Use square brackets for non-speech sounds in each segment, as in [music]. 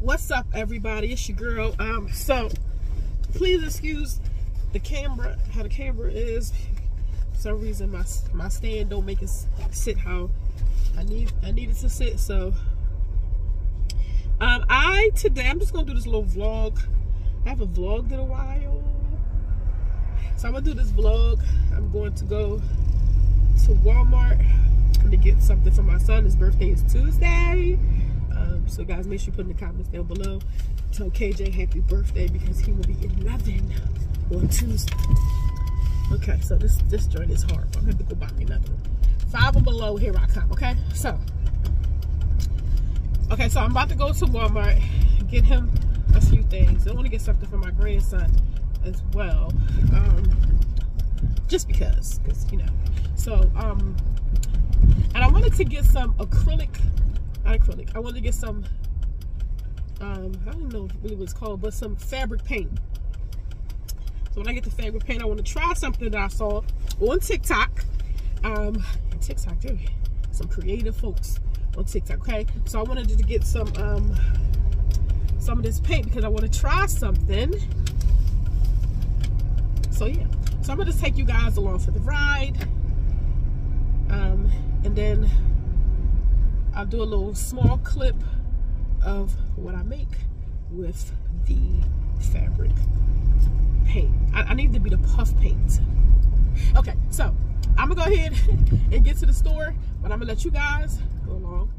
what's up everybody? It's your girl um so please excuse the camera how the camera is. For some reason my my stand don't make it sit how i need i need it to sit so um i today i'm just gonna do this little vlog. I haven't vlogged in a while. So i'm gonna do this vlog. I'm going to go to walmart to get something for my son. His birthday is tuesday um, so guys, make sure you put in the comments down below. Tell KJ happy birthday because he will be 11 on Tuesday. Okay, so this this joint is hard. I'm gonna have to go buy me another one. Five and below, here I come. Okay, so okay, so I'm about to go to Walmart, get him a few things. I want to get something for my grandson as well, um, just because, because you know. So um, and I wanted to get some acrylic acrylic. I wanted to get some, um, I don't know what it was called, but some fabric paint. So when I get the fabric paint, I want to try something that I saw on TikTok. Um, TikTok, too. Some creative folks on TikTok, okay? So I wanted to get some, um, some of this paint because I want to try something. So yeah, so I'm gonna just take you guys along for the ride. Um, and then I'll do a little small clip of what I make with the fabric paint. I, I need to be the puff paint. Okay, so I'm gonna go ahead [laughs] and get to the store, but I'm gonna let you guys go along.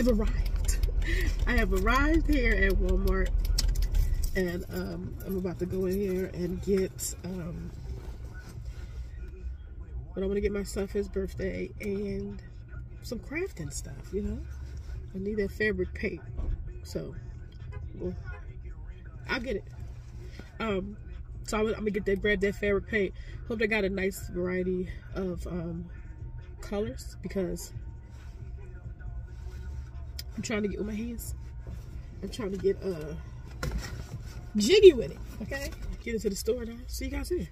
I've arrived. I have arrived here at Walmart and um, I'm about to go in here and get um, what I want to get myself his birthday and some crafting stuff, you know? I need that fabric paint. So, well, I'll get it. Um, so I'm, I'm, gonna get that, grab that fabric paint. Hope they got a nice variety of um, colors because I'm trying to get with my hands. I'm trying to get uh jiggy with it. Okay? Get into the store now. See you guys here.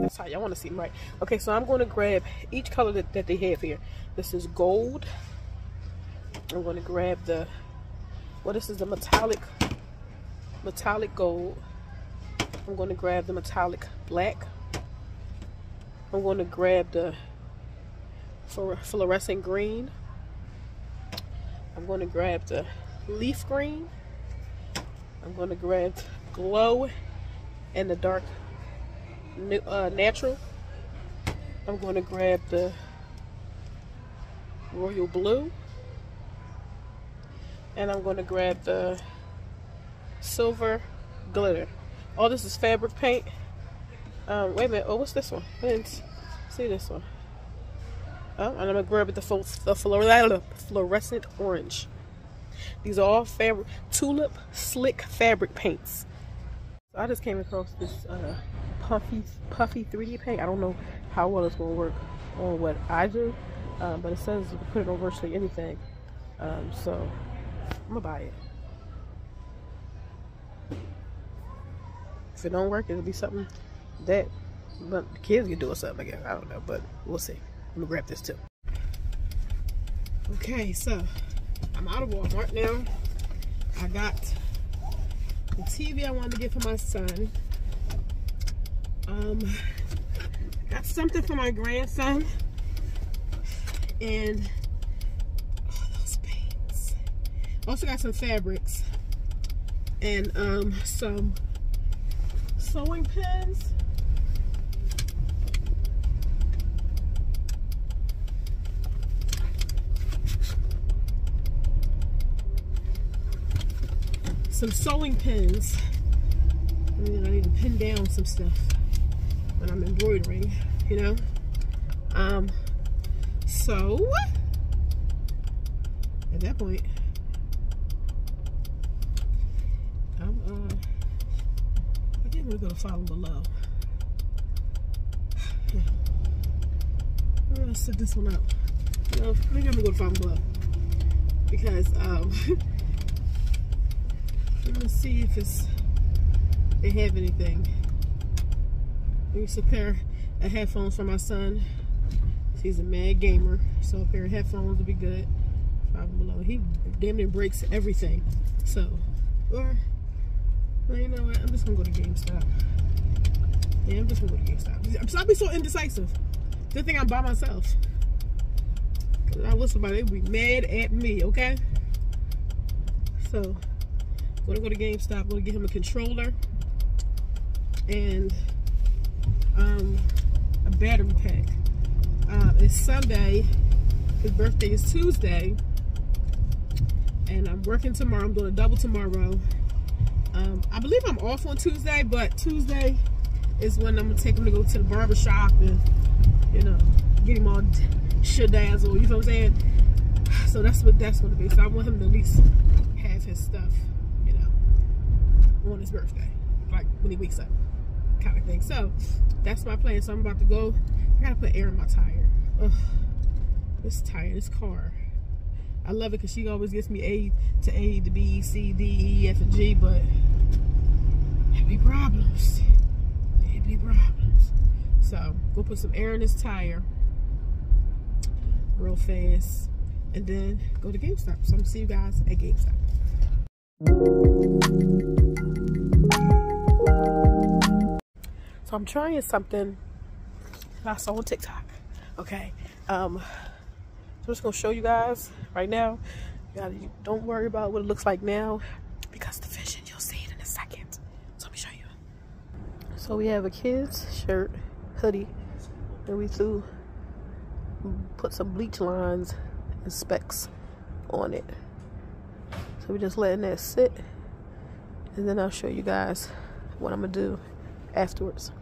That's how y'all want to see them, right. Okay, so I'm going to grab each color that, that they have here. This is gold. I'm going to grab the well this is the metallic metallic gold I'm going to grab the metallic black. I'm going to grab the fluorescent green. I'm going to grab the leaf green. I'm going to grab glow and the dark uh, natural. I'm going to grab the royal blue. And I'm going to grab the silver glitter. All this is fabric paint. Um, wait a minute. Oh, what's this one? I didn't see this one. Oh, and I'm to grab the, full, the fluorescent orange. These are all fabric, tulip slick fabric paints. So I just came across this uh, puffy, puffy 3D paint. I don't know how well it's to work on what I do, um, but it says you can put it on virtually anything. Um, so I'm gonna buy it. If it don't work, it'll be something that but the kids can do or something again. I don't know, but we'll see. I'm gonna grab this too. Okay, so I'm out of Walmart now. I got the TV I wanted to get for my son. Um, got something for my grandson. And oh, those paints. Also got some fabrics and um, some sewing pins. Some sewing pins. I mean, I need to pin down some stuff when I'm embroidering, you know? Um, so, at that point, I'm, uh, I think we're gonna Five Below. Yeah. [sighs] I'm gonna set this one up. You know, maybe I'm gonna go Five Below. Because, um, [laughs] I'm gonna see if it's, they have anything. Here's a pair of headphones for my son. He's a mad gamer, so a pair of headphones would be good. Five below. He damn near breaks everything. So, or, you know what? I'm just gonna go to GameStop. Yeah, I'm just gonna go to GameStop. I'll be so indecisive. Good thing I'm by myself. Cause I was somebody, would be mad at me, okay? So, I'm gonna go to GameStop. I'm gonna get him a controller and um, a battery pack. Uh, it's Sunday. His birthday is Tuesday. And I'm working tomorrow. I'm doing a double tomorrow. Um, I believe I'm off on Tuesday, but Tuesday is when I'm to take him to go to the barber shop and, you know, get him all shadazzle. You know what I'm saying? So that's what that's to be. So I want him to at least have his stuff, you know, on his birthday. Like when he wakes up kind of thing. So that's my plan. So I'm about to go. I gotta put air in my tire. Ugh, this tire, this car. I love it because she always gets me A to A to B, C, D, E, F, and G, but it be problems. It be problems. So go put some air in this tire real fast and then go to GameStop. So I'm see you guys at GameStop. So I'm trying something that I saw on TikTok. Okay. Um, I'm just gonna show you guys right now. You gotta, don't worry about what it looks like now because the vision you'll see it in a second. So let me show you. So we have a kid's shirt, hoodie, and we threw mm, put some bleach lines and specks on it. So we're just letting that sit and then I'll show you guys what I'm gonna do afterwards.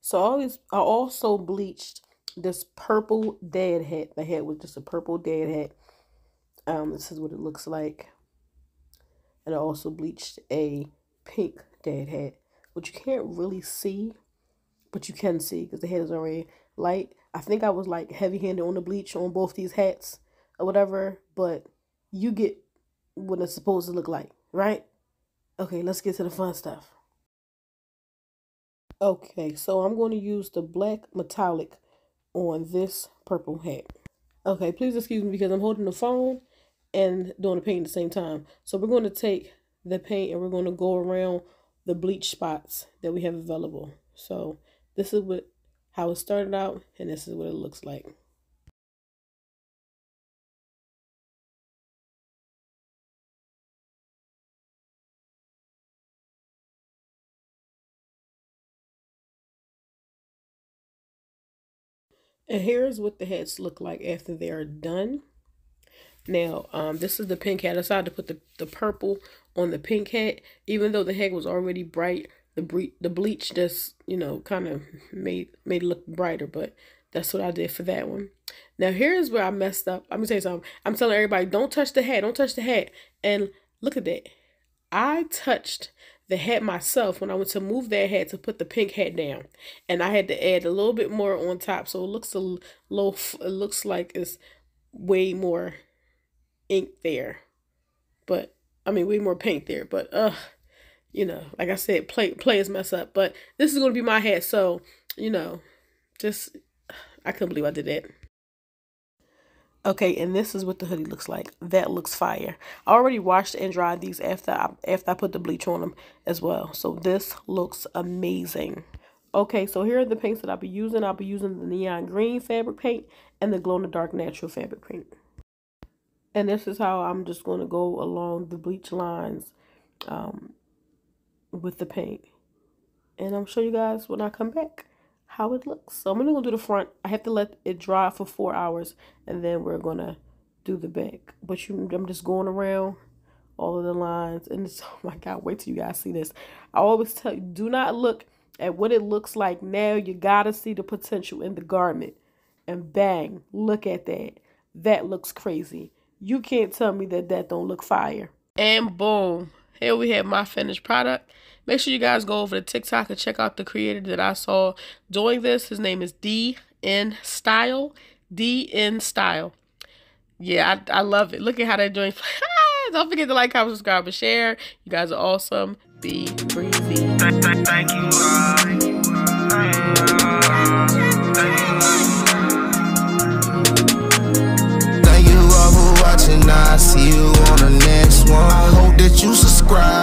So I always I also bleached this purple dad hat. The hat was just a purple dad hat. Um, this is what it looks like. And I also bleached a pink dad hat, which you can't really see, but you can see because the head is already light. I think I was like heavy handed on the bleach on both these hats or whatever, but you get what it's supposed to look like, right? Okay, let's get to the fun stuff. Okay, so I'm going to use the black metallic on this purple hat. Okay, please excuse me because I'm holding the phone and doing the paint at the same time. So we're going to take the paint and we're going to go around the bleach spots that we have available. So this is what how it started out and this is what it looks like. And here's what the hats look like after they are done. Now, um, this is the pink hat. I decided to put the, the purple on the pink hat. Even though the hat was already bright, the bre the bleach just, you know, kind of made, made it look brighter. But that's what I did for that one. Now, here's where I messed up. I'm going to tell you something. I'm telling everybody, don't touch the hat. Don't touch the hat. And look at that. I touched the hat myself when I went to move that hat to put the pink hat down. And I had to add a little bit more on top. So it looks a little, it looks like it's way more ink there. But, I mean, way more paint there. But, uh, you know, like I said, play, players mess up. But this is to be my hat. So, you know, just, I couldn't believe I did that. Okay, and this is what the hoodie looks like. That looks fire. I already washed and dried these after I, after I put the bleach on them as well. So this looks amazing. Okay, so here are the paints that I'll be using. I'll be using the neon green fabric paint and the glow in the dark natural fabric paint. And this is how I'm just going to go along the bleach lines um, with the paint. And I'm show you guys when I come back how it looks. So I'm only going to go do the front. I have to let it dry for four hours. And then we're to do the back. But you, I'm just going around all of the lines. And it's, [laughs] oh my God, wait till you guys see this. I always tell you, do not look at what it looks like now. You got to see the potential in the garment. And bang, look at that. That looks crazy. You can't tell me that that don't look fire. And boom, here we have my finished product. Make sure you guys go over to TikTok and check out the creator that I saw doing this. His name is D N Style. D N Style. Yeah, I, I love it. Look at how they're doing. [laughs] Ah, don't forget to like, comment, subscribe, and share. You guys are awesome. Be breezy. Thank you. Thank you all for watching. I see you on the next one. I hope that you subscribe